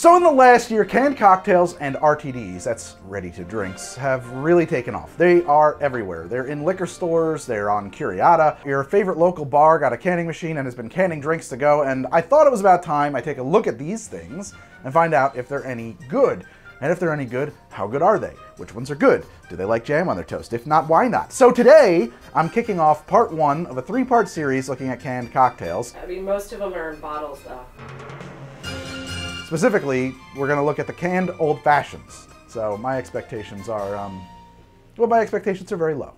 So in the last year, canned cocktails and RTDs, that's ready to drinks, have really taken off. They are everywhere. They're in liquor stores, they're on Curiada. Your favorite local bar got a canning machine and has been canning drinks to go, and I thought it was about time I take a look at these things and find out if they're any good. And if they're any good, how good are they? Which ones are good? Do they like jam on their toast? If not, why not? So today, I'm kicking off part one of a three-part series looking at canned cocktails. I mean, most of them are in bottles, though. Specifically, we're going to look at the canned old fashions. So my expectations are, um, well, my expectations are very low.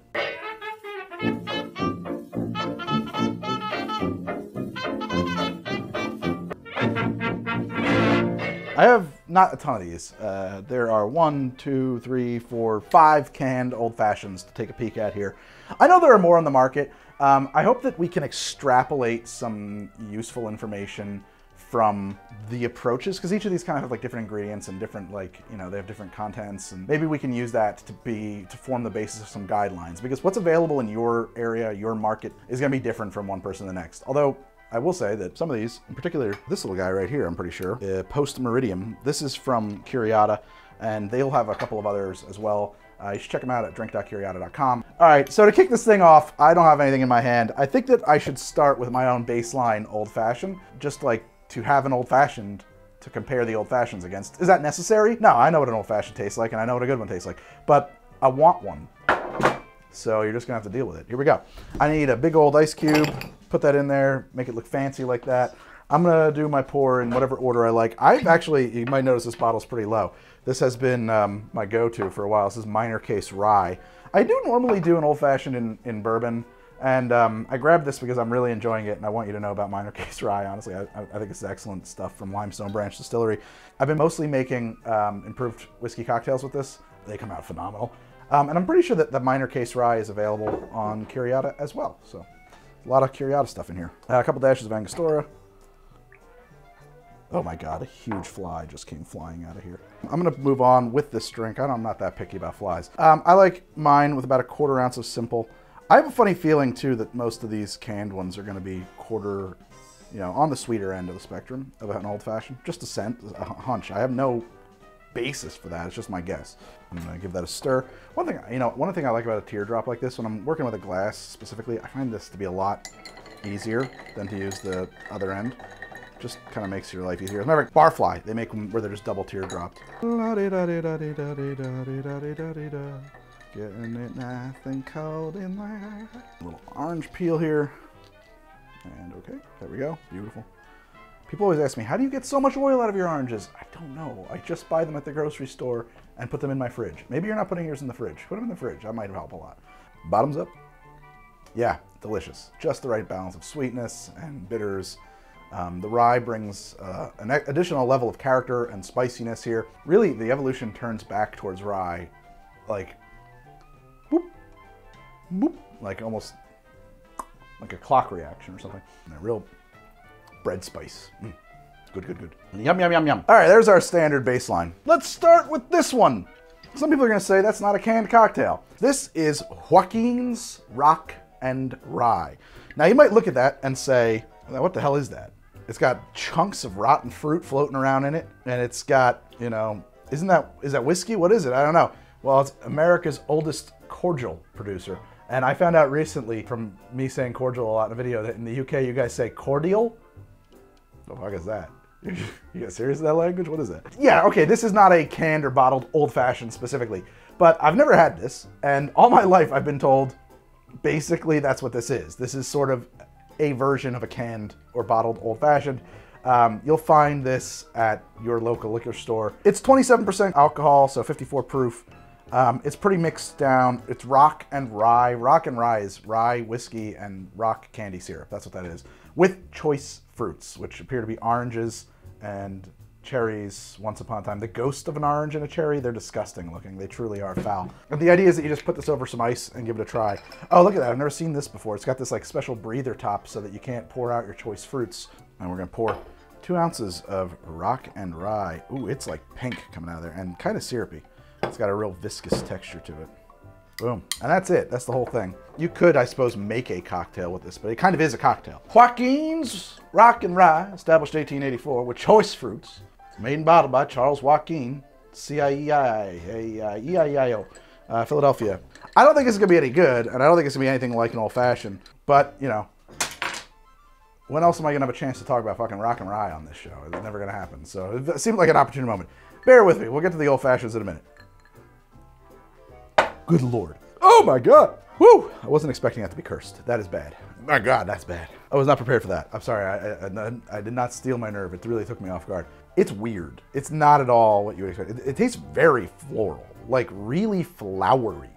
I have not a ton of these. Uh, there are one, two, three, four, five canned old fashions to take a peek at here. I know there are more on the market. Um, I hope that we can extrapolate some useful information from the approaches because each of these kind of have like different ingredients and different like you know they have different contents and maybe we can use that to be to form the basis of some guidelines because what's available in your area your market is going to be different from one person to the next although I will say that some of these, in particular, this little guy right here, I'm pretty sure, uh, Post Meridiem. This is from Curiada, and they'll have a couple of others as well. Uh, you should check them out at drink.curiada.com. All right, so to kick this thing off, I don't have anything in my hand. I think that I should start with my own baseline old fashioned, just like to have an old fashioned to compare the old fashions against. Is that necessary? No, I know what an old fashioned tastes like, and I know what a good one tastes like, but I want one. So you're just gonna have to deal with it. Here we go. I need a big old ice cube, put that in there, make it look fancy like that. I'm gonna do my pour in whatever order I like. I've actually, you might notice this bottle's pretty low. This has been um, my go-to for a while. This is Minor Case Rye. I do normally do an old-fashioned in, in bourbon, and um, I grabbed this because I'm really enjoying it, and I want you to know about Minor Case Rye. Honestly, I, I think it's excellent stuff from Limestone Branch Distillery. I've been mostly making um, improved whiskey cocktails with this. They come out phenomenal. Um, and I'm pretty sure that the minor case rye is available on Curiada as well. So a lot of Curiada stuff in here. Uh, a couple dashes of Angostura. Oh my God, a huge fly just came flying out of here. I'm gonna move on with this drink. I am not that picky about flies. Um, I like mine with about a quarter ounce of simple. I have a funny feeling too that most of these canned ones are gonna be quarter, you know, on the sweeter end of the spectrum of an old fashioned. Just a scent, a hunch. I have no basis for that. It's just my guess. I'm gonna give that a stir. One thing, you know, one thing I like about a teardrop like this, when I'm working with a glass specifically, I find this to be a lot easier than to use the other end. Just kind of makes your life easier. Remember, Barfly, they make them where they're just double teardropped. Getting it nice and cold in there. A little orange peel here. And okay, there we go. Beautiful. People always ask me, how do you get so much oil out of your oranges? I don't know. I just buy them at the grocery store and put them in my fridge. Maybe you're not putting yours in the fridge. Put them in the fridge. That might help a lot. Bottoms up. Yeah, delicious. Just the right balance of sweetness and bitters. Um, the rye brings uh, an additional level of character and spiciness here. Really, the evolution turns back towards rye, like, boop, like almost like a clock reaction or something. And a real bread spice. Mm. Good, good, good. Yum, yum, yum, yum. All right, there's our standard baseline. Let's start with this one. Some people are gonna say that's not a canned cocktail. This is Jacquin's Rock and Rye. Now you might look at that and say, what the hell is that? It's got chunks of rotten fruit floating around in it, and it's got, you know, isn't that, is that whiskey? What is it? I don't know. Well, it's America's oldest cordial producer. And I found out recently from me saying cordial a lot in a video that in the UK you guys say cordial. What The fuck is that? you get serious with that language? What is that? Yeah, okay, this is not a canned or bottled old fashioned specifically, but I've never had this, and all my life I've been told basically that's what this is. This is sort of a version of a canned or bottled old fashioned. Um, you'll find this at your local liquor store. It's 27% alcohol, so 54 proof. Um, it's pretty mixed down. It's rock and rye. Rock and rye is rye whiskey and rock candy syrup. That's what that is. With choice fruits, which appear to be oranges and cherries once upon a time. The ghost of an orange and a cherry, they're disgusting looking. They truly are foul. And the idea is that you just put this over some ice and give it a try. Oh, look at that. I've never seen this before. It's got this like special breather top so that you can't pour out your choice fruits. And we're gonna pour two ounces of rock and rye. Ooh, it's like pink coming out of there and kind of syrupy. It's got a real viscous texture to it. Boom. And that's it. That's the whole thing. You could, I suppose, make a cocktail with this, but it kind of is a cocktail. Jacquin's Rock and Rye, established 1884 with choice fruits. Made and bottled by Charles Jacquin, C-I-E-I-E-I-E-I-O, uh, Philadelphia. I don't think it's going to be any good, and I don't think it's going to be anything like an old-fashioned. But, you know, when else am I going to have a chance to talk about fucking rock and rye on this show? It's never going to happen. So it seemed like an opportune moment. Bear with me. We'll get to the old-fashions in a minute. Good lord. Oh my god. Woo! I wasn't expecting that to be cursed. That is bad. My god, that's bad. I was not prepared for that. I'm sorry. I, I, I did not steel my nerve. It really took me off guard. It's weird. It's not at all what you would expect. It, it tastes very floral, like really flowery.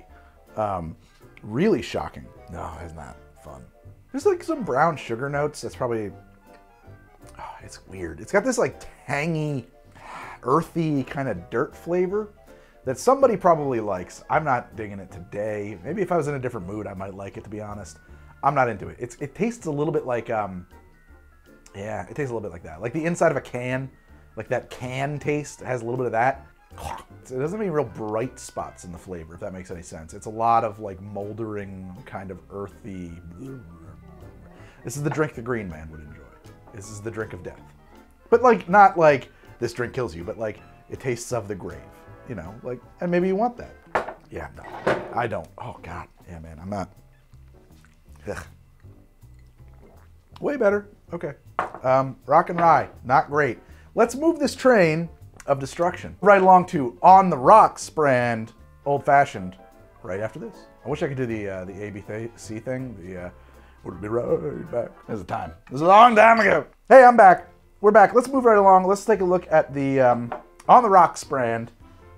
Um, really shocking. No, it's not fun. There's like some brown sugar notes. That's probably. Oh, it's weird. It's got this like tangy, earthy kind of dirt flavor that somebody probably likes. I'm not digging it today. Maybe if I was in a different mood, I might like it. To be honest, I'm not into it. It's it tastes a little bit like um. Yeah, it tastes a little bit like that. Like the inside of a can, like that can taste has a little bit of that. It doesn't have any real bright spots in the flavor, if that makes any sense. It's a lot of like moldering, kind of earthy. This is the drink the green man would enjoy. This is the drink of death. But like, not like this drink kills you, but like it tastes of the grave. You know, like, and maybe you want that. Yeah, no, I don't. Oh God, yeah, man, I'm not. Ugh. Way better. Okay. Um, rock and rye, not great. Let's move this train of destruction right along to On the Rocks brand old fashioned right after this. I wish I could do the uh, the ABC thing. The uh, we'll be right back. There's a time. It was a long time ago. Hey, I'm back. We're back. Let's move right along. Let's take a look at the um, On the Rocks brand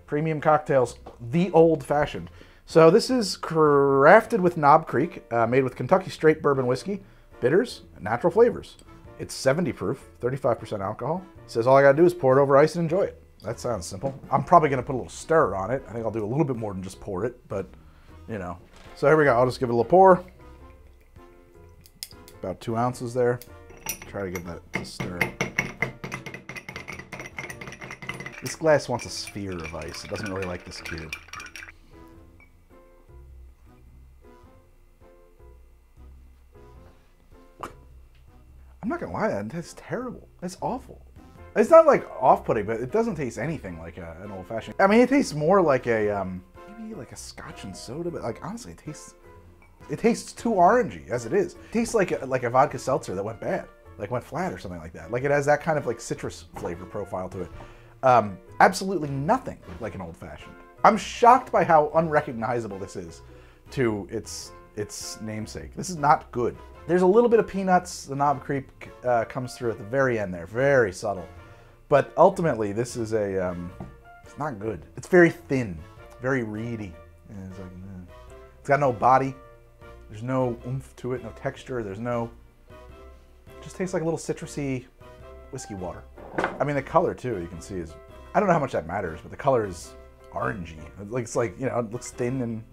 premium cocktails, the old fashioned. So this is crafted with Knob Creek, uh, made with Kentucky straight bourbon whiskey, bitters, natural flavors. It's 70 proof, 35% alcohol. It says all I gotta do is pour it over ice and enjoy it. That sounds simple. I'm probably gonna put a little stir on it. I think I'll do a little bit more than just pour it, but you know. So here we go. I'll just give it a little pour. About two ounces there. Try to get that to stir. This glass wants a sphere of ice. It doesn't really like this cube. I'm not gonna lie, that tastes terrible. That's awful. It's not like off-putting, but it doesn't taste anything like a, an old-fashioned. I mean, it tastes more like a um, maybe like a Scotch and soda, but like honestly, it tastes it tastes too orangey as it is. It tastes like a, like a vodka seltzer that went bad, like went flat or something like that. Like it has that kind of like citrus flavor profile to it. Um, absolutely nothing like an old-fashioned. I'm shocked by how unrecognizable this is to its its namesake. This is not good. There's a little bit of peanuts. The Knob Creek uh, comes through at the very end there, very subtle. But ultimately, this is a um, it's not good. It's very thin, very reedy. It's, like, it's got no body. There's no oomph to it, no texture. There's no. It just tastes like a little citrusy whiskey water. I mean, the color too, you can see is, I don't know how much that matters, but the color is orangey. It looks like, you know, it looks thin and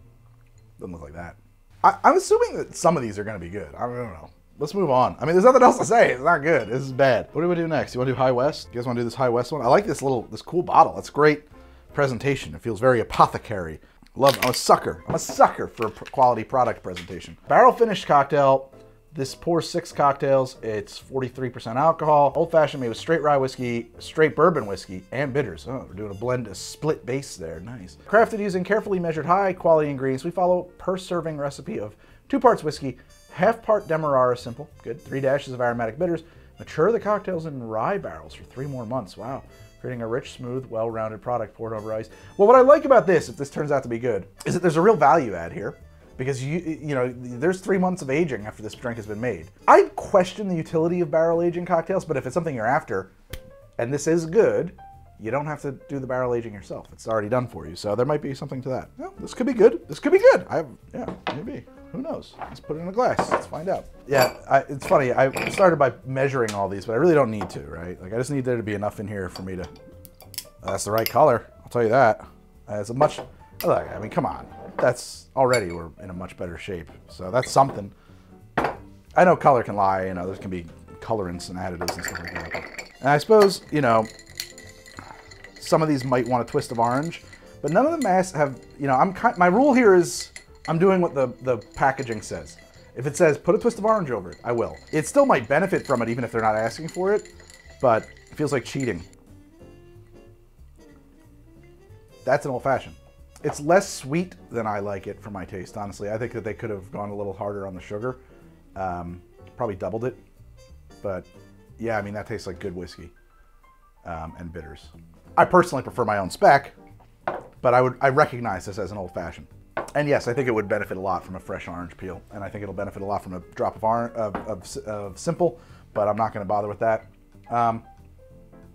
doesn't look like that. I, am assuming that some of these are going to be good. I don't, know. Let's move on. I mean, there's nothing else to say. It's not good. This is bad. What do we do next? You want to do High West? You guys want to do this High West one? I like this little, this cool bottle. It's great presentation. It feels very apothecary. Love, I'm a sucker. I'm a sucker for a quality product presentation. Barrel finished cocktail, this pours six cocktails. It's 43% alcohol. Old fashioned made with straight rye whiskey, straight bourbon whiskey, and bitters. Oh, we're doing a blend, a split base there. Nice. Crafted using carefully measured high quality ingredients, we follow per serving recipe of two parts whiskey, half part Demerara simple, good, three dashes of aromatic bitters. Mature the cocktails in rye barrels for three more months. Wow creating a rich, smooth, well-rounded product poured over ice. Well, what I like about this, if this turns out to be good, is that there's a real value add here because you you know there's three months of aging after this drink has been made. I question the utility of barrel aging cocktails, but if it's something you're after, and this is good, you don't have to do the barrel aging yourself. It's already done for you. So there might be something to that. Well, this could be good. This could be good. I have, yeah, maybe. Who knows? Let's put it in a glass. Let's find out. Yeah, I, it's funny. I started by measuring all these, but I really don't need to, right? Like I just need there to be enough in here for me to. That's the right color. I'll tell you that. It's a much. Look, I mean, come on that's already we're in a much better shape. So that's something. I know color can lie, you know, there can be colorants and additives and stuff like that. And I suppose, you know, some of these might want a twist of orange, but none of them have, you know, I'm kind, my rule here is I'm doing what the, the packaging says. If it says put a twist of orange over it, I will. It still might benefit from it even if they're not asking for it, but it feels like cheating. That's an old fashioned. It's less sweet than I like it for my taste, honestly. I think that they could have gone a little harder on the sugar. Um, probably doubled it. But yeah, I mean, that tastes like good whiskey um, and bitters. I personally prefer my own spec, but I would I recognize this as an old fashioned. And yes, I think it would benefit a lot from a fresh orange peel, and I think it'll benefit a lot from a drop of, orange, of, of, of simple, but I'm not going to bother with that. Um,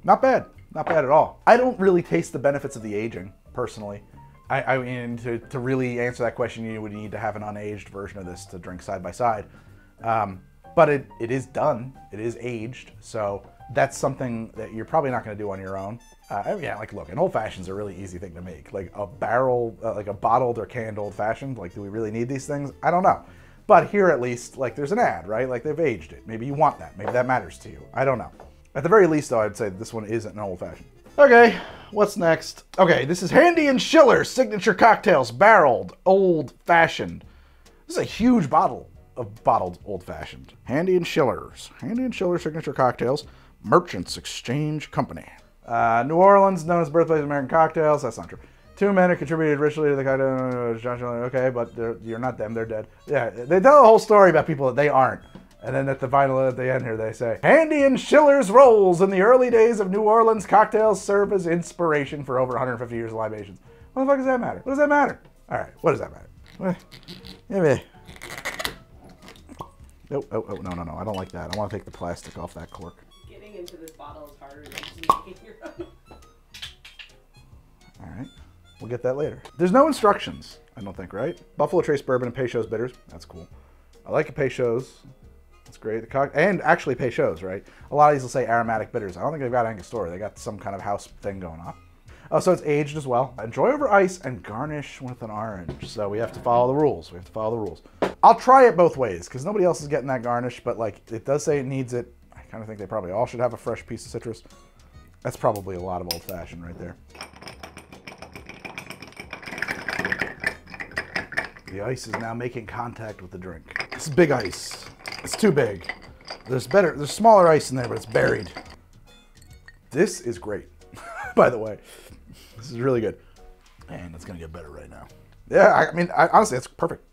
not bad, not bad at all. I don't really taste the benefits of the aging, personally. I, I mean, to, to really answer that question, you would need to have an unaged version of this to drink side by side. Um, but it, it is done, it is aged, so that's something that you're probably not going to do on your own. Uh, yeah, like look, an old fashioned's a really easy thing to make. Like a barrel, uh, like a bottled or canned old fashioned. Like, do we really need these things? I don't know. But here at least, like, there's an ad, right? Like they've aged it. Maybe you want that. Maybe that matters to you. I don't know. At the very least, though, I'd say this one isn't an old fashioned. Okay, what's next? Okay, this is Handy and Schiller Signature Cocktails, barreled, old fashioned. This is a huge bottle of bottled old fashioned. Handy and Schiller's. Handy and Schiller Signature Cocktails, Merchants Exchange Company. Uh, New Orleans, known as birthplace of American cocktails. That's not true. Two men who contributed richly to the cocktail. Okay, but you're not them. They're dead. Yeah, they tell a whole story about people that they aren't. And then at the final, at the end here, they say, Handy and Schiller's rolls in the early days of New Orleans cocktails serve as inspiration for over 150 years of libations. What the fuck does that matter? What does that matter? All right, what does that matter? What? Yeah, Oh, oh, oh, no, no, no. I don't like that. I want to take the plastic off that cork. Getting into this bottle is harder than making your own. All right. We'll get that later. There's no instructions, I don't think, right? Buffalo Trace Bourbon and Peychaud's bitters. That's cool. I like a Peychaud's. That's great. The cock and actually Peychaud's, right? A lot of these will say aromatic bitters. I don't think they've got Angostura. They got some kind of house thing going on. Oh, so it's aged as well. Enjoy over ice and garnish with an orange. So we have to follow the rules. We have to follow the rules. I'll try it both ways because nobody else is getting that garnish, but like it does say it needs it. I kind of think they probably all should have a fresh piece of citrus. That's probably a lot of old fashioned right there. The ice is now making contact with the drink. This is big ice. It's too big. There's better, there's smaller ice in there, but it's buried. This is great, by the way. This is really good. And it's gonna get better right now. Yeah, I, mean, I, honestly, it's perfect.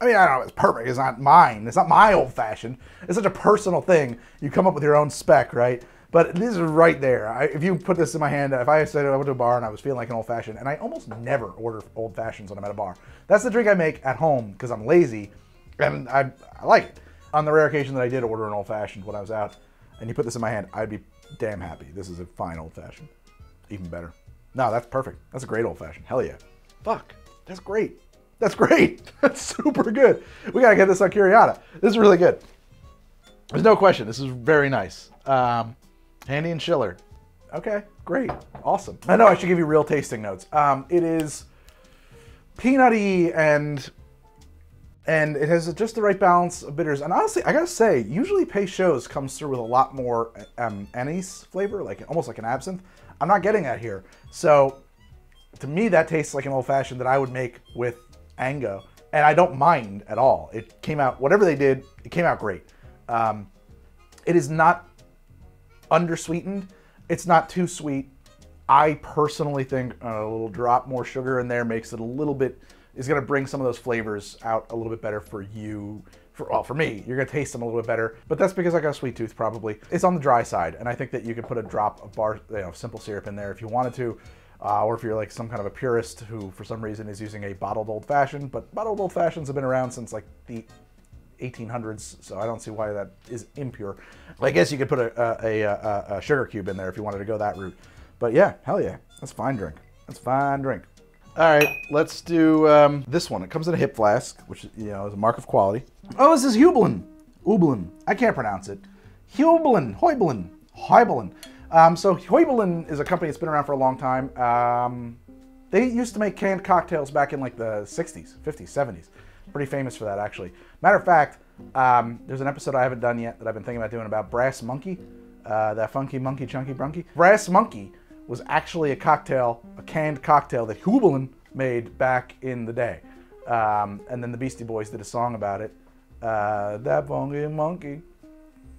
I mean, I don't know, it's perfect. It's not mine. It's not my old fashioned. It's such a personal thing. You come up with your own spec, right? But this is right there. I, if you put this in my hand, if I said I went to a bar and I was feeling like an old fashioned, and I almost never order old fashions when I'm at a bar. That's the drink I make at home because I'm lazy, and I, I like it. On the rare occasion that I did order an old fashioned when I was out, and you put this in my hand, I'd be damn happy. This is a fine old fashioned. Even better. No, that's perfect. That's a great old fashioned. Hell yeah. Fuck. That's great. That's great. That's super good. We gotta get this on Curiada. This is really good. There's no question. This is very nice. Um, Handy and Schiller. Okay, great, awesome. I know I should give you real tasting notes. Um, it is peanutty and and it has just the right balance of bitters. And honestly, I gotta say, usually Peychaud's comes through with a lot more um, anise flavor, like almost like an absinthe. I'm not getting that here. So to me, that tastes like an old fashioned that I would make with Ango, and I don't mind at all. It came out whatever they did, it came out great. Um, it is not undersweetened. It's not too sweet. I personally think a little drop more sugar in there makes it a little bit is going to bring some of those flavors out a little bit better for you. For well, for me, you're going to taste them a little bit better. But that's because I got a sweet tooth probably. It's on the dry side, and I think that you could put a drop of bar, you know, simple syrup in there if you wanted to. Uh, or if you're like some kind of a purist who, for some reason, is using a bottled old fashioned. But bottled old fashions have been around since like the 1800s, so I don't see why that is impure. I guess you could put a, a, a, a, sugar cube in there if you wanted to go that route. But yeah, hell yeah, that's fine drink. That's fine drink. All right, let's do um, this one. It comes in a hip flask, which you know is a mark of quality. Oh, this is Hublin. Hublin. I can't pronounce it. Hublin. Heubelin. Heubelin. Um, so Heubelin is a company that's been around for a long time. Um, they used to make canned cocktails back in like the 60s, 50s, 70s. Pretty famous for that, actually. Matter of fact, um, there's an episode I haven't done yet that I've been thinking about doing about Brass Monkey, uh, that funky monkey chunky brunky. Brass Monkey was actually a cocktail, a canned cocktail that Hublin made back in the day. Um, and then the Beastie Boys did a song about it. Uh, that funky monkey,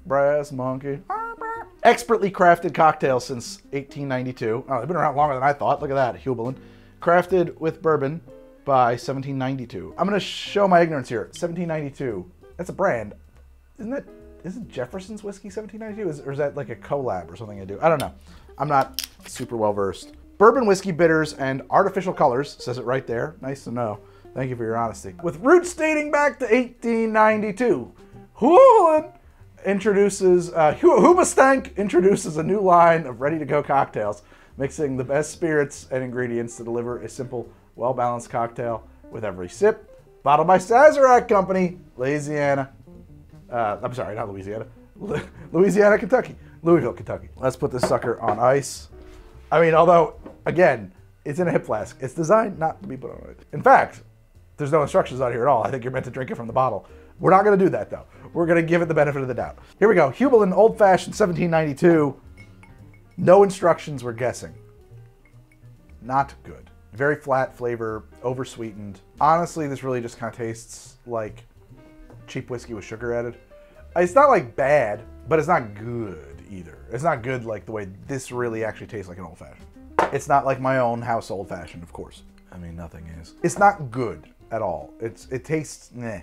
brass monkey. Expertly crafted cocktail since 1892. Oh, they've been around longer than I thought. Look at that, Hubelin. Crafted with bourbon by 1792. I'm gonna show my ignorance here. 1792. That's a brand. Isn't that isn't Jefferson's whiskey 1792? Is, or is that like a collab or something I do? I don't know. I'm not super well versed. Bourbon whiskey bitters and artificial colors says it right there. Nice to know. Thank you for your honesty. With roots dating back to 1892, Hubelin introduces uh, Hoobastank introduces a new line of ready-to-go cocktails, mixing the best spirits and ingredients to deliver a simple, well-balanced cocktail with every sip. Bottled by Sazerac Company, Louisiana. Uh, I'm sorry, not Louisiana. Louisiana, Kentucky. Louisville, Kentucky. Let's put this sucker on ice. I mean, although, again, it's in a hip flask. It's designed not to be put on ice. In fact, there's no instructions on here at all. I think you're meant to drink it from the bottle. We're not going to do that, though. We're going to give it the benefit of the doubt. Here we go. Hubelin Old Fashioned 1792. No instructions, we're guessing. Not good. Very flat flavor, oversweetened. Honestly, this really just kind of tastes like cheap whiskey with sugar added. It's not like bad, but it's not good either. It's not good like the way this really actually tastes like an old fashioned. It's not like my own house old fashioned, of course. I mean, nothing is. It's not good at all. It's it tastes meh.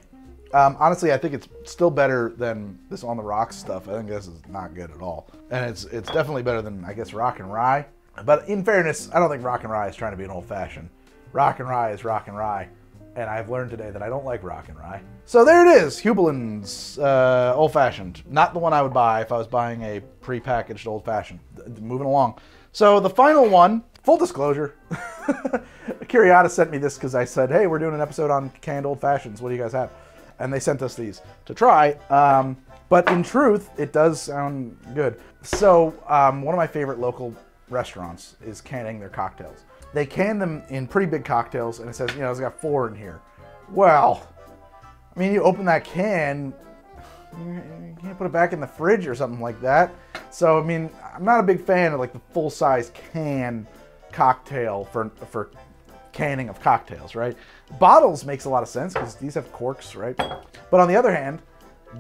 Um, honestly, I think it's still better than this on the rocks stuff. I think this is not good at all, and it's it's definitely better than I guess rock and rye. But in fairness, I don't think rock and rye is trying to be an old fashioned. Rock and rye is rock and rye, and I've learned today that I don't like rock and rye. So there it is, Hubelin's uh, old fashioned. Not the one I would buy if I was buying a pre-packaged old fashioned. Moving along. So the final one, full disclosure. Curiada sent me this because I said, hey, we're doing an episode on canned old fashions. What do you guys have? And they sent us these to try. Um, but in truth, it does sound good. So um, one of my favorite local restaurants is canning their cocktails. They can them in pretty big cocktails, and it says, you know, it's got four in here. Well, I mean, you open that can, you can't put it back in the fridge or something like that. So, I mean, I'm not a big fan of like the full size can cocktail for for canning of cocktails, right? Bottles makes a lot of sense because these have corks, right? But on the other hand,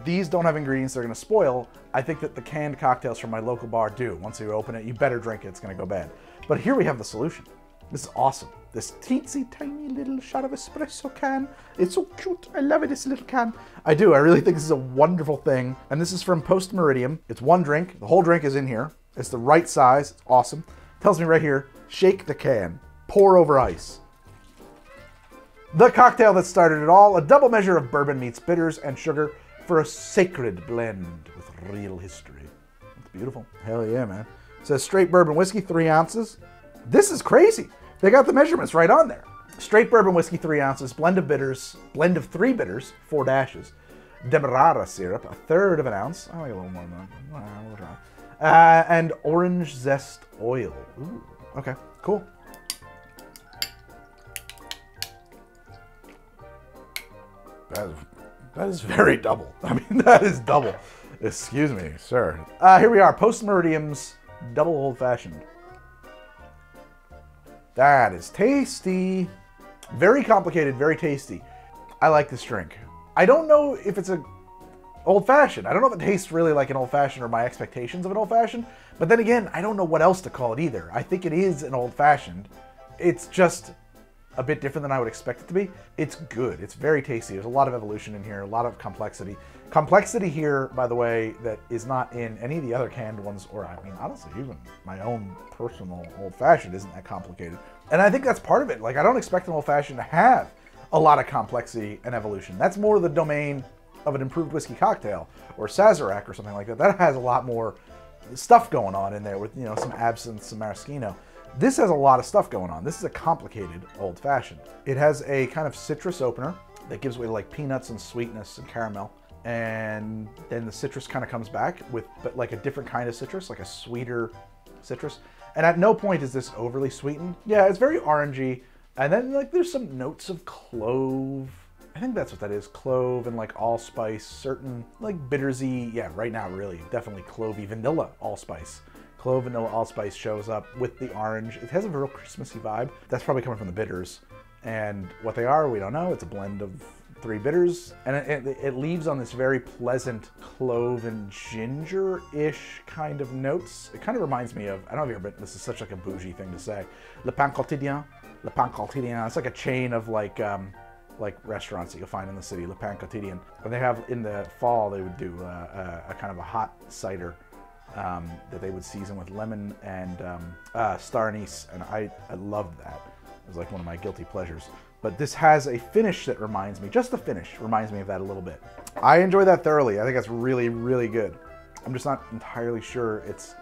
these don't have ingredients going to spoil. I think that the canned cocktails from my local bar do. Once you open it, you better drink it. It's going to go bad. But here we have the solution. This is awesome. This teensy tiny little shot of espresso can. It's so cute. I love it, this little can. I do. I really think this is a wonderful thing. And this is from Post Meridiem. It's one drink. The whole drink is in here. It's the right size. It's awesome. tells me right here, shake the can. Pour over ice. The cocktail that started it all, a double measure of bourbon meets bitters and sugar for a sacred blend with real history. It's beautiful. Hell yeah, man. It says straight bourbon whiskey, three ounces. This is crazy. They got the measurements right on there. Straight bourbon whiskey, three ounces. Blend of bitters, blend of three bitters, four dashes. Demerara syrup, a third of an ounce. I like a little more than that. Uh, and orange zest oil. Ooh, okay, cool. That is, that is very double. I mean, that is double. Excuse me, sir. Uh, here we are, Post Meridiem's double old fashioned. That is tasty. Very complicated, very tasty. I like this drink. I don't know if it's a old fashioned. I don't know if it tastes really like an old fashioned or my expectations of an old fashioned. But then again, I don't know what else to call it either. I think it is an old fashioned. It's just a bit different than I would expect it to be. It's good. It's very tasty. There's a lot of evolution in here, a lot of complexity. Complexity here, by the way, that is not in any of the other canned ones, or I mean, honestly, even my own personal old fashioned isn't that complicated. And I think that's part of it. Like, I don't expect an old fashioned to have a lot of complexity and evolution. That's more the domain of an improved whiskey cocktail or Sazerac or something like that. That has a lot more stuff going on in there with, you know, some absinthe, some maraschino. This has a lot of stuff going on. This is a complicated old fashioned. It has a kind of citrus opener that gives way to like peanuts and sweetness and caramel. And then the citrus kind of comes back with but like a different kind of citrus, like a sweeter citrus. And at no point is this overly sweetened. Yeah, it's very orangey. And then like there's some notes of clove. I think that's what that is. Clove and like allspice, certain like bittersy. Yeah, right now really definitely clovey vanilla allspice. Clove, vanilla, allspice shows up with the orange. It has a real Christmassy vibe. That's probably coming from the bitters. And what they are, we don't know. It's a blend of three bitters, and it, it, it leaves on this very pleasant clove and ginger-ish kind of notes. It kind of reminds me of, I don't know if you've ever been, this is such like a bougie thing to say, Le Pain Quotidien. Le Pain Quotidien, it's like a chain of like, um, like restaurants that you'll find in the city, Le Pain Quotidien. And they have, in the fall, they would do uh, a, a kind of a hot cider um, that they would season with lemon and um, uh, star anise, and I, I loved that. It was like one of my guilty pleasures. But this has a finish that reminds me, just the finish reminds me of that a little bit. I enjoy that thoroughly. I think that's really, really good. I'm just not entirely sure it's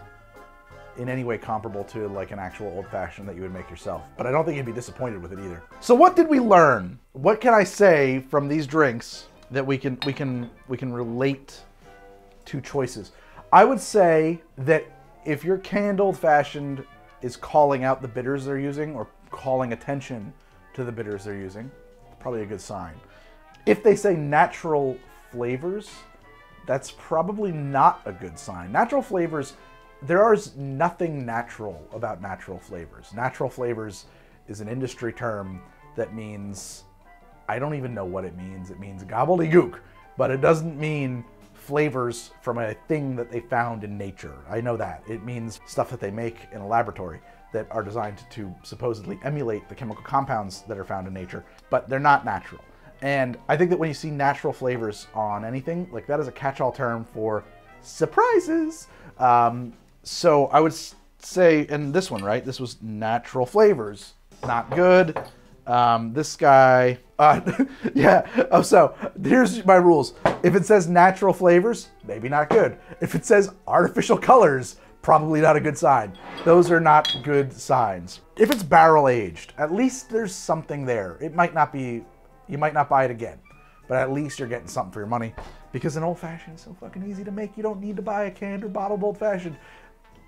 in any way comparable to like an actual old fashioned that you would make yourself. But I don't think you'd be disappointed with it either. So what did we learn? What can I say from these drinks that we can we can we can relate to choices? I would say that if your canned old fashioned is calling out the bitters they're using or calling attention to the bitters they're using, probably a good sign. If they say natural flavors, that's probably not a good sign. Natural flavors, there is nothing natural about natural flavors. Natural flavors is an industry term that means, I don't even know what it means. It means gobbledygook, but it doesn't mean flavors from a thing that they found in nature. I know that. It means stuff that they make in a laboratory that are designed to supposedly emulate the chemical compounds that are found in nature, but they're not natural. And I think that when you see natural flavors on anything, like that is a catch-all term for surprises. Um, so I would say, in this one, right, this was natural flavors, not good. Um, this guy, uh, yeah. Oh, so here's my rules. If it says natural flavors, maybe not good. If it says artificial colors, probably not a good sign. Those are not good signs. If it's barrel aged, at least there's something there. It might not be, you might not buy it again, but at least you're getting something for your money because an old fashioned is so fucking easy to make. You don't need to buy a canned or bottled old fashioned.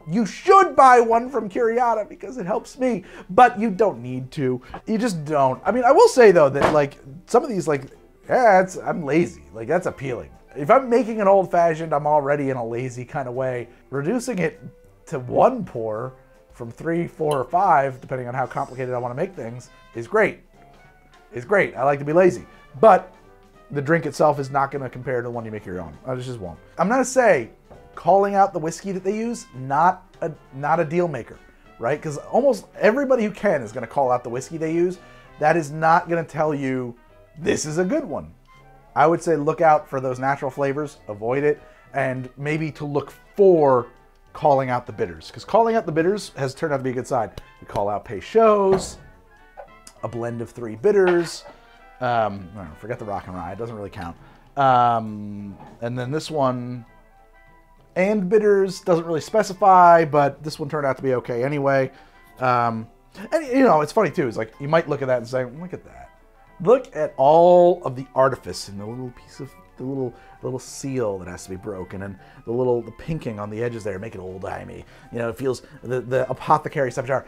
You should buy one from Curiada because it helps me, but you don't need to. You just don't. I mean, I will say though that like some of these like, yeah, I'm lazy. Like that's appealing. If I'm making an old fashioned, I'm already in a lazy kind of way. Reducing it to one pour from three, four, or five, depending on how complicated I want to make things, is great. Is great. I like to be lazy. But the drink itself is not going to compare to the one you make your own. I just won't. I'm going to say calling out the whiskey that they use, not a, not a deal maker, right? Because almost everybody who can is going to call out the whiskey they use. That is not going to tell you this is a good one. I would say look out for those natural flavors, avoid it, and maybe to look for calling out the bitters. Because calling out the bitters has turned out to be a good sign. We call out Peychaud's, a blend of three bitters. Um, forget the rock and rye, it doesn't really count. Um, and then this one, and bitters, doesn't really specify, but this one turned out to be okay anyway. Um, and you know, it's funny too, it's like you might look at that and say, look at that Look at all of the artifice in the little piece of the little little seal that has to be broken and the little the pinking on the edges there make it old timey. You know, it feels the the apothecary stuff jar.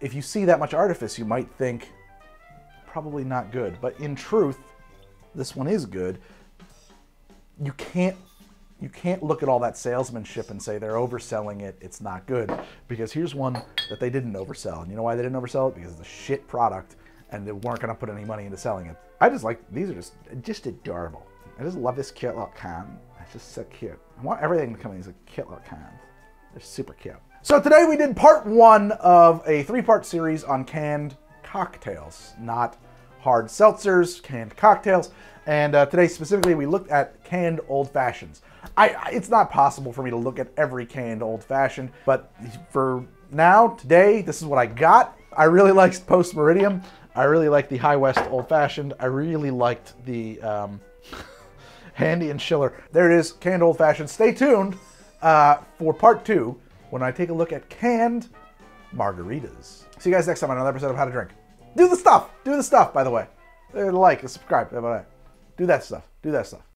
If you see that much artifice, you might think probably not good. But in truth, this one is good. You can't you can't look at all that salesmanship and say they're overselling it, it's not good. Because here's one that they didn't oversell. And you know why they didn't oversell it? Because it's a shit product and they weren't going to put any money into selling it. I just like, these are just, just adorable. I just love this cute little can. It's just so cute. I want everything to come in these cute little cans. They're super cute. So today we did part one of a three-part series on canned cocktails, not hard seltzers, canned cocktails. And uh, today specifically we looked at canned old fashions. I, it's not possible for me to look at every canned old fashioned, but for now, today, this is what I got. I really liked Post Meridiem. I really liked the High West Old Fashioned. I really liked the um, Handy and Schiller. There it is, canned old fashioned. Stay tuned uh, for part two when I take a look at canned margaritas. See you guys next time on another episode of How to Drink. Do the stuff. Do the stuff, by the way. Like, subscribe. Do that stuff. Do that stuff.